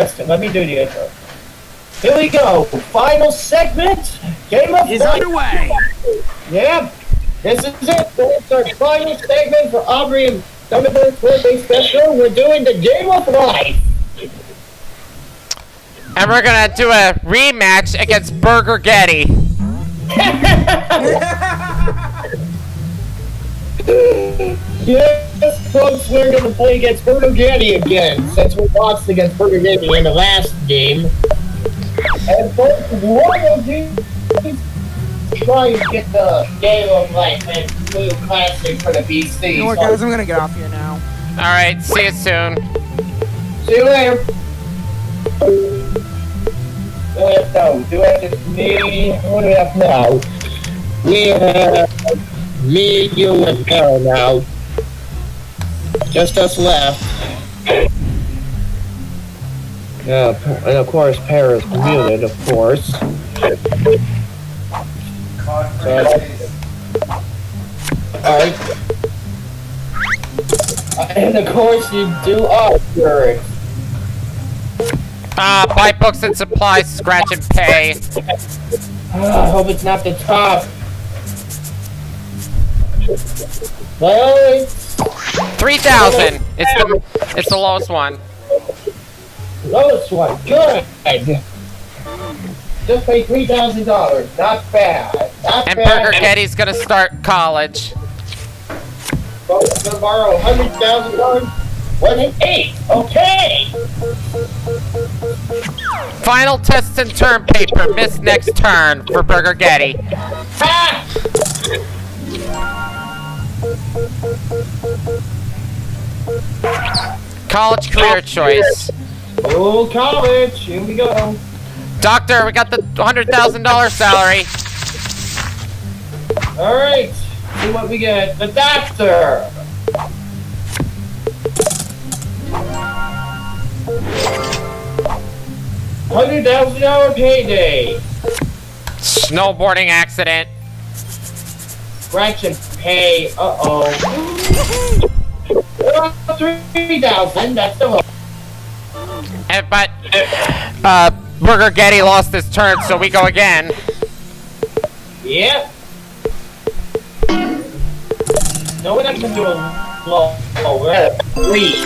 Let me do the intro. Here we go. Final segment. Game of Is underway. Yep. This is it. It's our final segment for Aubrey and Thunderbird's birthday special. We're doing the Game of Life. And we're gonna do a rematch against Burgergetti. Yes, folks, we're going to play against Burgergetti again, since we lost against Burgergetti in the last game. And folks, one of these try and get the Game of Life and blue classic for the BC. You know what, So, guys? I'm gonna get off here now. Alright, see you soon. see you later. Do we have no? Do we have me? What do we have now? We have me, you, and Carol now. Just us left. Yeah, and of course, Pear is muted, of course. Alright. And of course, you do Oscar. Uh, buy books and supplies, scratch and pay. Ah, I hope it's not the top. Well, it's 3,000! It's the, it's the lowest one. lowest one. Good. Just thousand dollars. Not bad. Not And bad. Burgergetti's gonna start college. Gonna borrow hundred thousand dollars. One and eight. Okay. Final test and term paper, miss next turn for Burgergetti. Ha! College career choice. Oh, college. Here we go. Doctor, we got the $100,000 salary. All right. See what we get. The doctor. Hundred thousand dollar payday. Snowboarding accident. Scratch and pay. Uh oh. Three thousand. That's still. And, but, uh, Burgergetti lost his turn, so we go again. Yep. No, we're not gonna do a low. Oh, we're at a three.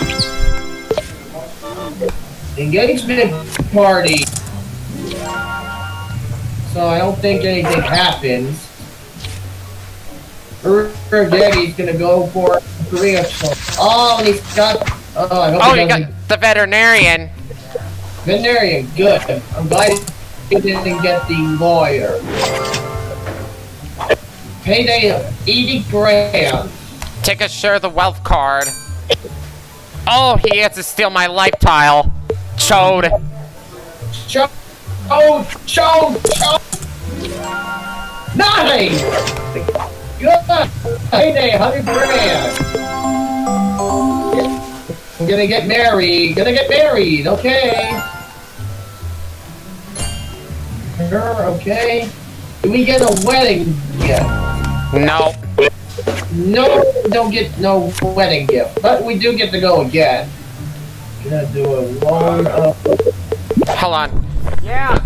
Engagement party. So I don't think anything happens. Getty's gonna go for three of some. Oh, and he's got. Oh, I hope Oh, he you got the veterinarian. Veterinarian, good. I'm glad he didn't get the lawyer. Payday of 80 grand. Take a share of the wealth card. Oh, he has to steal my life tile. Chode. Cho, oh, cho, cho. Nice! Good! Payday, 100 grand. I'm gonna get married. Gonna get married, okay. Sure, okay. Do we get a wedding gift? No. No, don't get no wedding gift, but we do get to go again. Gonna do a long. Uh, Hold on. Yeah.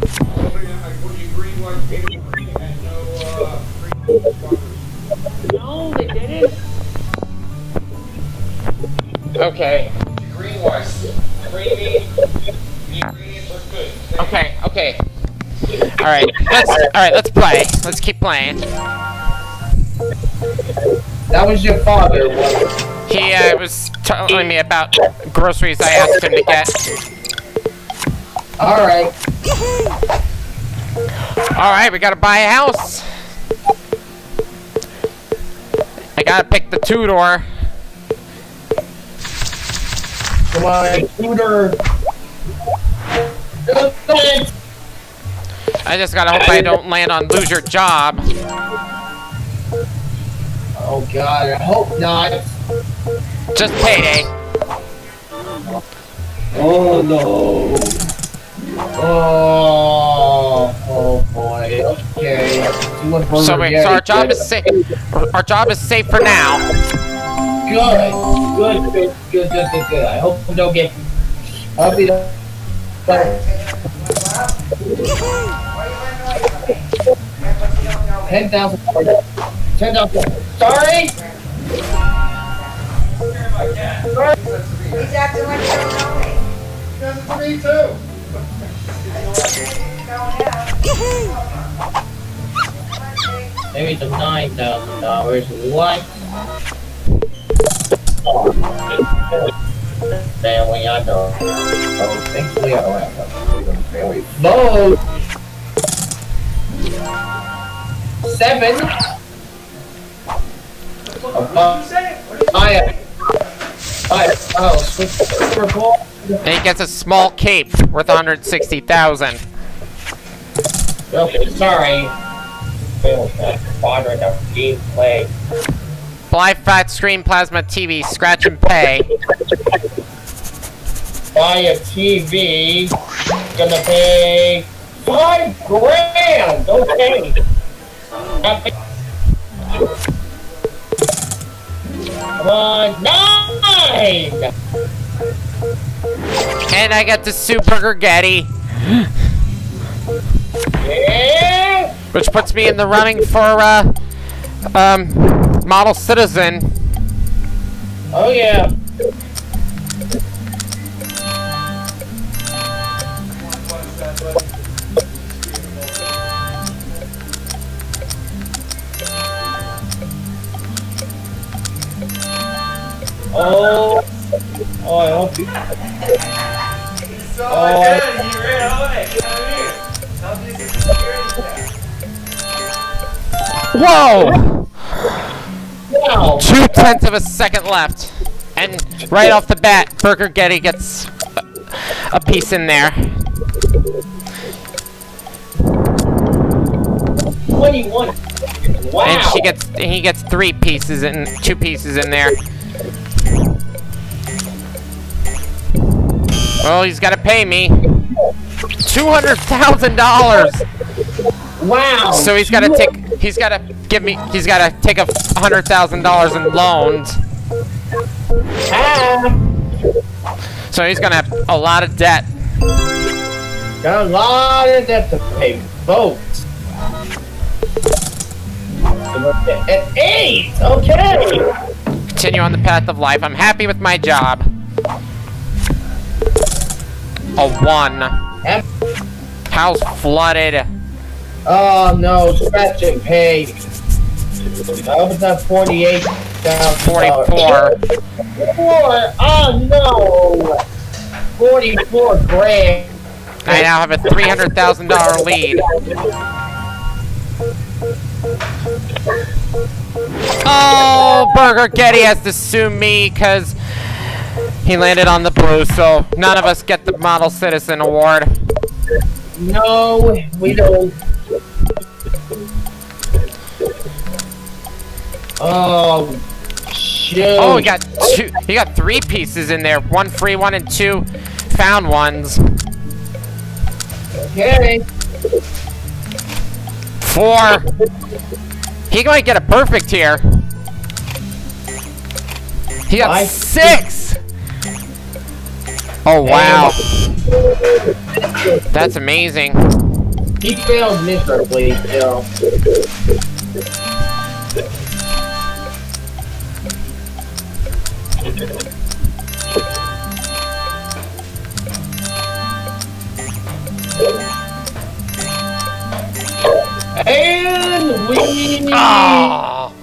Okay. Green was creamy. The ingredients are good. Okay. Okay. All right. Let's. All right. Let's play. Let's keep playing. That was your father. He uh, was telling me about groceries I asked him to get. All right. All right. We gotta buy a house. Gotta pick the two door. Come on, shooter. I just gotta hope I don't land on lose your job. Oh God, I hope not. Just payday. Oh no. Oh, oh boy. Okay. So wait, so our job is safe. Our job is safe for now. Good. Good, good, good, good, good, good. I hope we don't get. I'll be don't Ten thousand. Ten thousand. Sorry. He's acting like you don't know me. Me too. Maybe the nine thousand dollars. What? I. Oh, thankfully I don't have family. Vote. Seven. I. I. Oh, he gets a small cape worth 160,000. Okay, sorry. Failed that quadrant of gameplay. Fly flat screen plasma TV, scratch and pay. Buy a TV. Gonna pay five grand. Okay. Come on, nine. And I got the Super Getty. which puts me in the running for, uh, um, Model Citizen. Oh yeah. Oh. Oh, I hope you. So Oh. again, he ran away. Get out of here. Tell me this is security Whoa! Wow. Two tenths of a second left. And right off the bat, Burgergetti gets a- a piece in there. Twenty-one. Wow. And she gets, he gets three pieces in, two pieces in there. Well, he's got to pay me two hundred thousand dollars. Wow. So he's got to take, he's got to give me, he's got to take a hundred thousand dollars in loans. Ah, So he's gonna have a lot of debt. got a lot of debt to pay. Votes. At eight. Okay. Continue on the path of life. I'm happy with my job. A one. Em- House flooded. Oh no, scratch and pay. I was at forty-eight thousand. 44. Four. Oh no. Forty-four grand. I now have a $300,000 lead. Oh, Burgergetti has to sue me because he landed on the blue, so none of us get the Model Citizen Award. No, we don't. Oh, shoot. Oh, he got two. He got three pieces in there. One free one and two found ones. Okay. Four. He might get a perfect here. He got Five. six. Oh wow, that's amazing. He failed miserably, still. And we... Oh,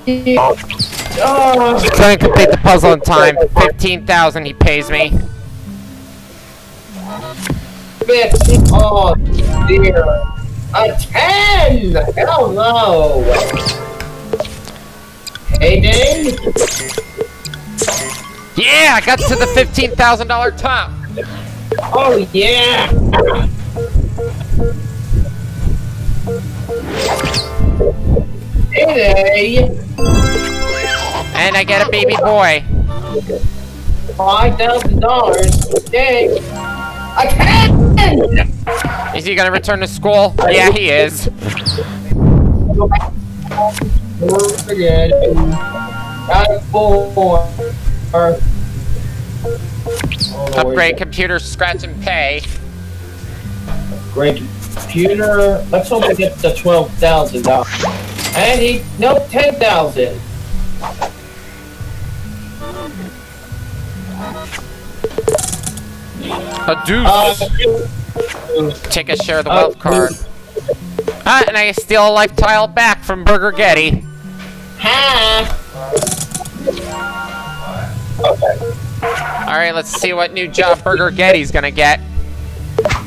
Oh, couldn't complete the puzzle in time. Fifteen thousand. He pays me. 50. Oh, dear. A 10! Hell no! Hey, Dane? Yeah, I got to the fifteen thousand dollar top. Oh, yeah! Hey, And I get a baby boy. $5,000. Okay. A 10! Is he gonna return to school? Yeah, he is. Upgrade computer, scratch and pay. Great computer. Let's hope we get the twelve thousand dollars. And he nope, ten thousand. A deuce. Uh, Take a share of the uh, wealth card. Ah, and I steal a life tile back from Burgergetti. ha. Alright, let's see what new job Burgergetti's gonna get.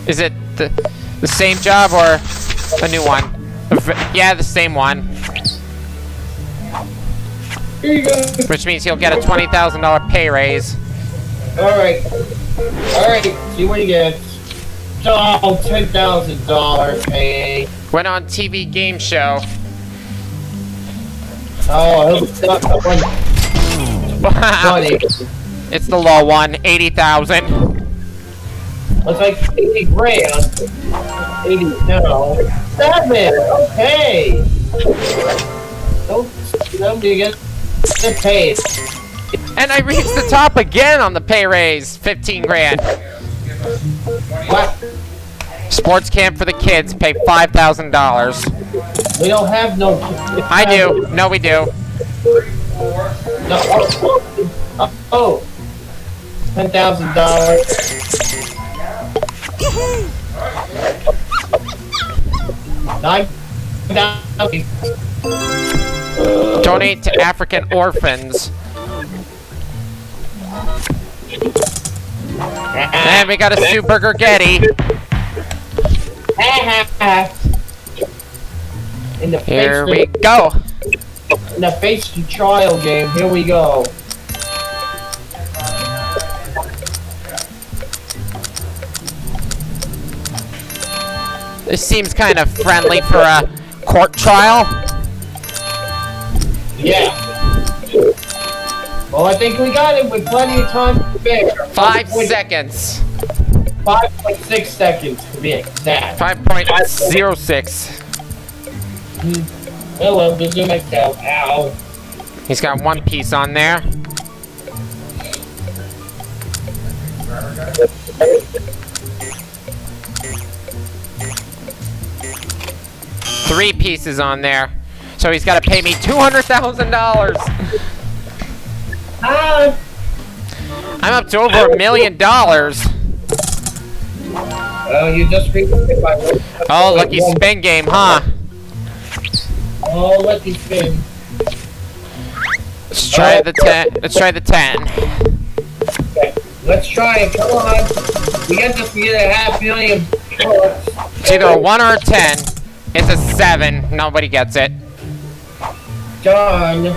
Is it the, the same job or a new one? Yeah, the same one. Here you go. Which means he'll get a $20,000 pay raise. All right. All right. See what you get. Oh, thousand dollars pay. Went on TV game show. Oh, it was not the one it's the low one, 80,000. It's like eighty grand. Eighty no. Seven. Okay. Don't don't you get the pay. And I reached the top again on the pay raise, 15 grand. What? Sports camp for the kids, pay $5,000. We don't have no. I do. No, we do. No. Oh. oh, oh. Ten thousand dollars. Nine thousand. Donate to African orphans. And we got a super Burgergetti. In the Here we go. in the face to trial game. Here we go. This seems kind of friendly for a court trial. Yeah. Well, I think we got it with plenty of time to spare. Five seconds. Five point six seconds to be exact. 5.06. Oh hmm. well, the Zoom Excel. Ow. He's got one piece on there. Three pieces on there. So he's got to pay me $200,000. Ah. I'm up to over a million dollars. Oh, you just word. Oh, lucky spin game, huh? Oh, lucky spin. Let's try the 10. Let's try the 10. Okay, let's try it. Come on. We got this. We get a half million. It's either a 1 or a 10. It's a 7. Nobody gets it. Done.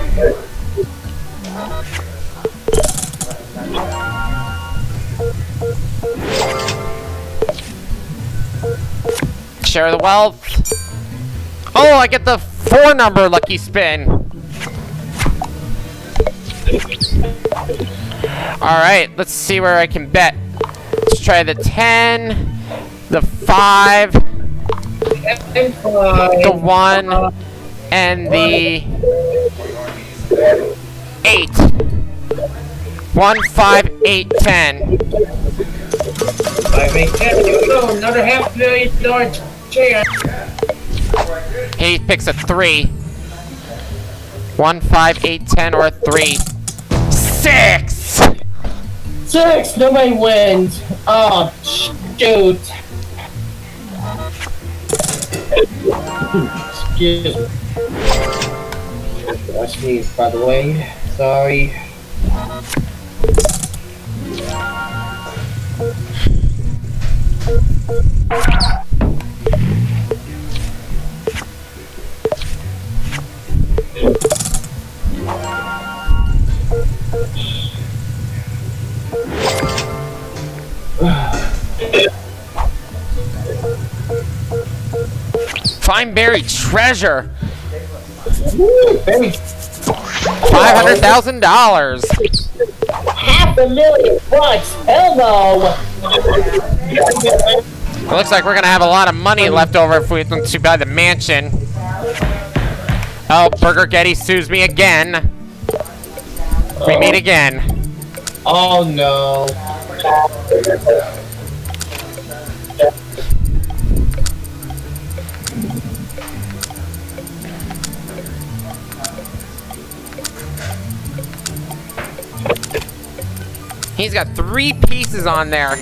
Share the wealth. Oh, I get the 4 number lucky spin. Alright, let's see where I can bet. Let's try the 10, the 5, the 1, and the 8. 1, 5, 8, 10. I make ten. Here we go. Another half uh, million dollar He picks a 3. 1, 5, 8, 10, or a 3. 6! Six. Nobody wins. Oh, shoot. Excuse me. I sneezed, by the way. Sorry. Find buried treasure! $500,000! half a million bucks. Hello. It looks like we're gonna have a lot of money left over if we we buy the mansion. Oh, Burgergetti sues me again. We meet oh. again. Oh no. He's got three pieces on there.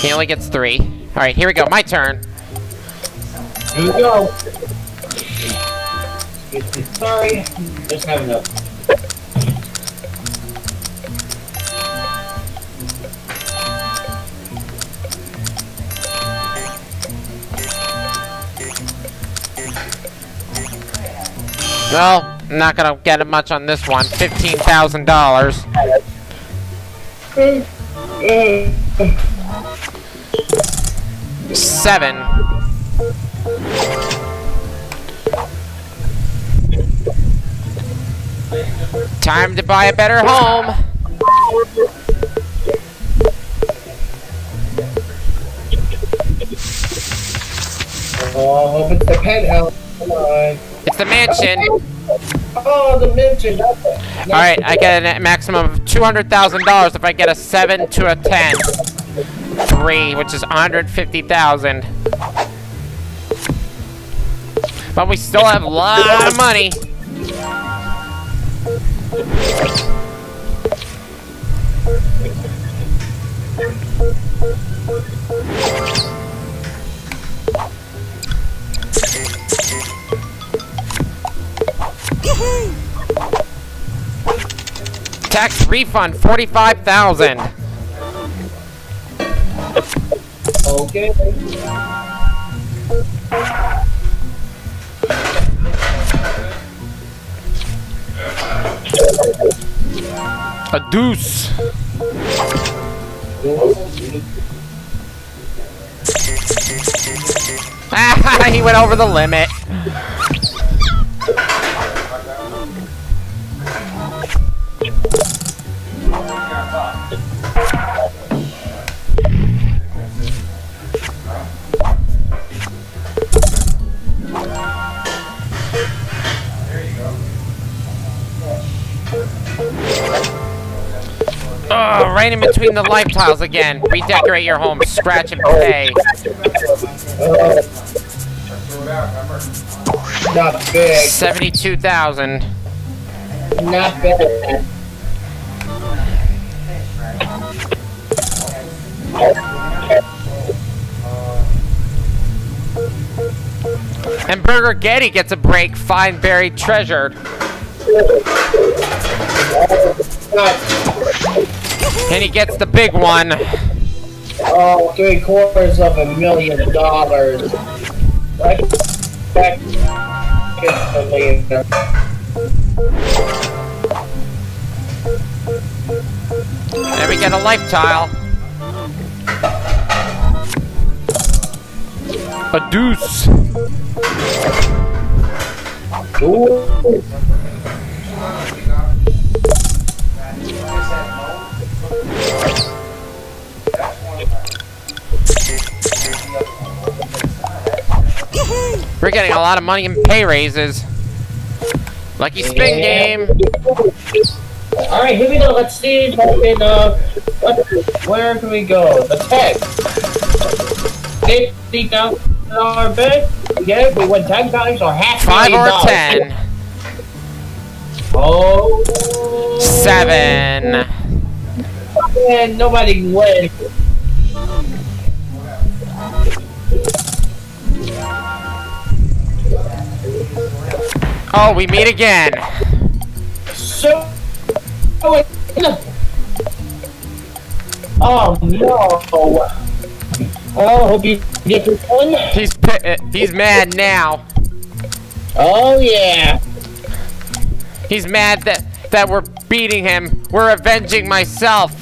He only gets three. All right, here we go. My turn. Here we go. Sorry, just having a. Well, I'm not gonna get it much on this one. Fifteen thousand dollars. Seven. Time to buy a better home. Oh, hope it's the penthouse. Oh, on. It's the mansion. Oh, the mention. All right, I get a maximum of two hundred thousand dollars if I get a seven to a ten. Three, which is one hundred fifty thousand. But we still have a lot of money. Tax refund forty-five thousand. Okay. A deuce. Ah, he went over the limit. Oh, right in between the life tiles again. Redecorate your home. Scratch and pay. Not big. Seventy-two thousand. Not bad. And Burgergetti gets a break. Find buried treasure. And he gets the big one. oh, three quarters of a million dollars. Like, that gets later. And we get a life tile. A deuce. Ooh. We're getting a lot of money in pay raises. Lucky spin game. Alright, here we go. Let's see. Uh, what, where can we go? The tech. Fifty thousand dollar bet. Yeah, we win ten times or half. Five or dollars. ten. Oh. Seven. Man, nobody wins. Oh, we meet again. So. Oh, oh no. Oh, hope you get this one. He's uh, he's mad now. Oh yeah. He's mad that that we're beating him. We're avenging myself.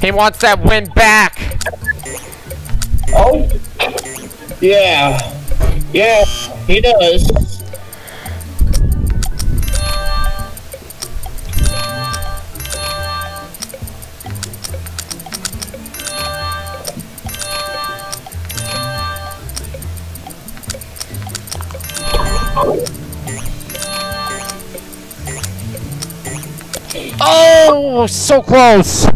He wants that win back. Oh. Yeah. Yeah, he does. Oh, so close.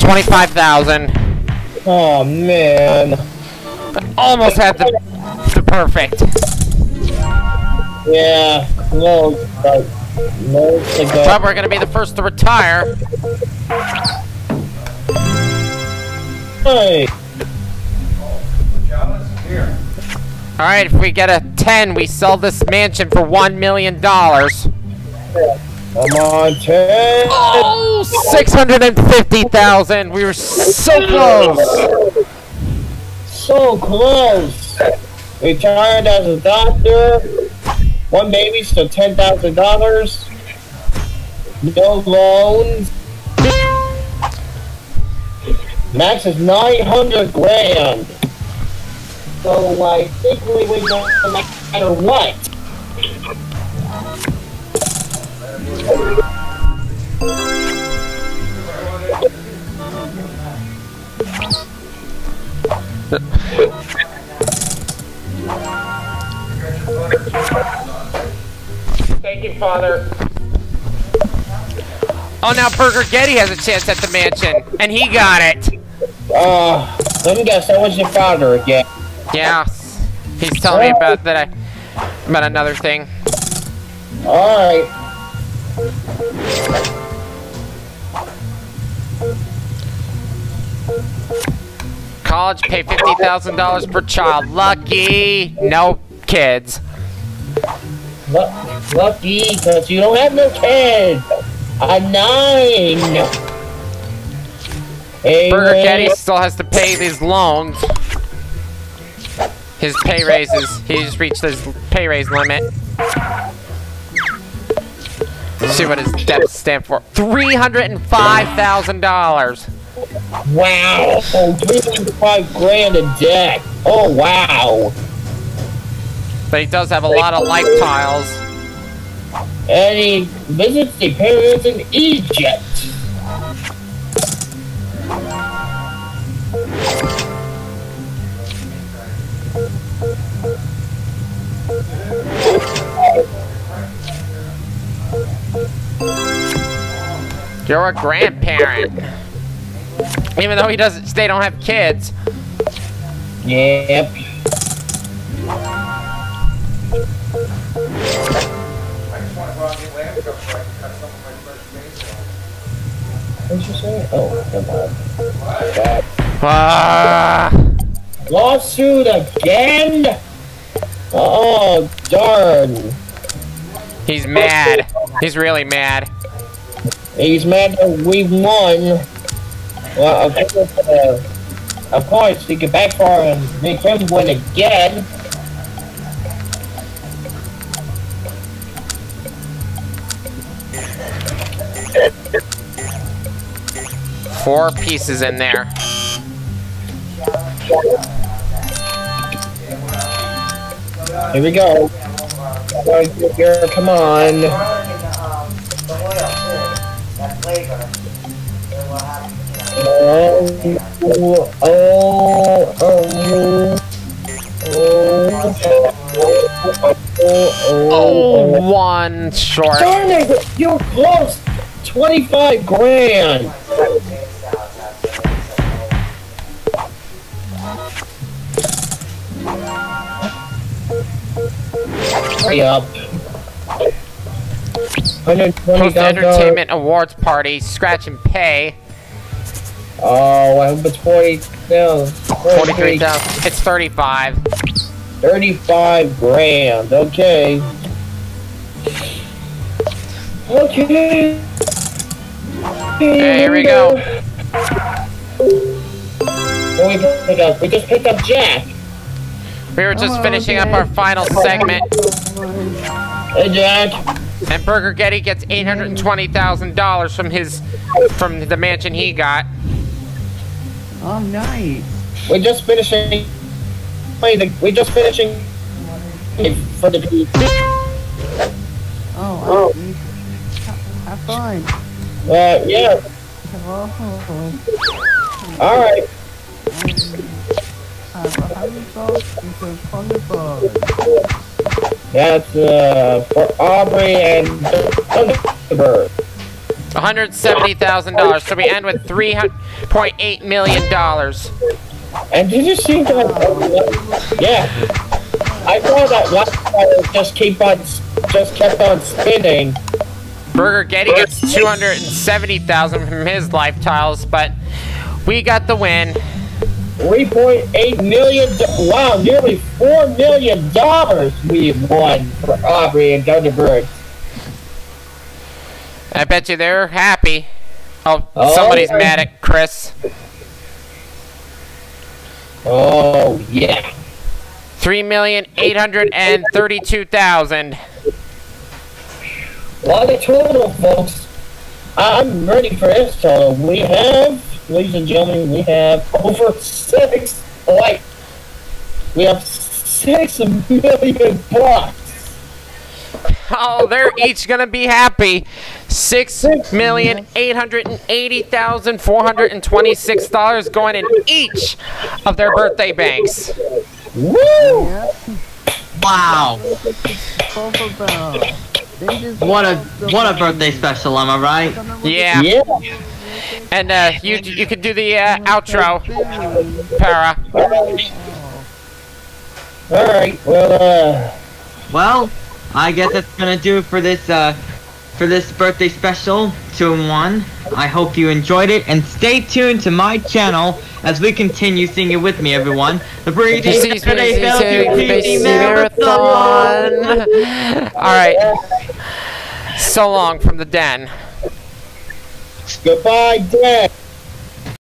Twenty-five thousand. Oh man. Almost had the the perfect. Yeah, close, but no cigar. But we're gonna be the first to retire. Hey. All right, if we get a 10, we sell this mansion for $1 million. come on, Ted. Oh, 650,000. We were so close. So close. Retired as a doctor. One baby, still ten thousand dollars. No loans. Max is nine hundred grand. So I think we go no matter what. Thank Father. Oh, now Burgergetti has a chance at the mansion, and he got it. Uh, let me guess, that was your father again. Yeah, he's telling me about that. I, about another thing. Alright. College pay fifty thousand dollars per child. Lucky, no kids. Lu- lucky, because you don't have no kids. A nine. Hey, Burger. Getty still has to pay these loans. His pay raises. He just reached his pay raise limit. Let's see what his debts stand for. Three hundred and five thousand dollars. Wow. Oh, 305 grand in debt. Oh, wow. But he does have a lot of life tiles. And he visits the pyramids in Egypt. You're a grandparent. Even though he doesn't, they don't have kids. Yep. Go out and get so I can cut some of my fresh base. What'd you say? Oh, come on. God. Ah, Lawsuit again? Oh, darn. he's mad. He's really mad. He's mad that we won. Well, of course, uh, of course, he can backfire and make him win again. Four pieces in there. Here we go. Come on. Oh, oh, oh, oh, oh, oh, Oh, one short. Darn it, you're close. 25 grand. Hurry up. Post $120,000. Entertainment Awards Party, Scratch and Pay, Oh, I hope it's 40, no, 43,000. It's 35. 35 grand, okay. Okay. Okay, here we go. We, pick up, we just picked up Jack. We were just finishing up our final segment, Hey, Jack. and Burgergetti gets $820,000 from his, from the mansion he got. Oh, nice. We're just finishing. Wait, we're just finishing for the. Oh, I see. Have fun. Uh, yeah. Oh, All right. That's uh for Aubrey and Thunderbird. $170,000. So we end with $3.8 million. And did you see that? Yeah. I saw that wildfire just keep on, just kept on spinning. Burgergetti gets 270,000 from his life tiles, but we got the win. 3.8 million, do- wow, nearly 4 million dollars we've won for Aubrey and Thunderbird. I bet you they're happy. Oh, Oh, somebody's yeah. mad at Chris. Oh, yeah. Three million eight hundred and thirty-two thousand. What a total, folks. I'm ready for this total. We have, ladies and gentlemen, we have over six, like, we have six million bucks. Oh, they're each gonna be happy. Six million eight hundred and eighty thousand four hundred and twenty-six dollars going in each of their birthday banks. Woo! Yeah, Wow. both of them. They just What a what a birthday special, am I right? Yeah, Yeah. And uh, you you could do the uh, outro, Para. Alright, well, uh, Well, I guess that's gonna do for this uh for this birthday special, two in one. I hope you enjoyed it and stay tuned to my channel as we continue singing with me everyone. The Breathing Disease Saturday Medicine Bellevue Based PC Marathon. Marathon. All right. So long from the den. Goodbye, Dad.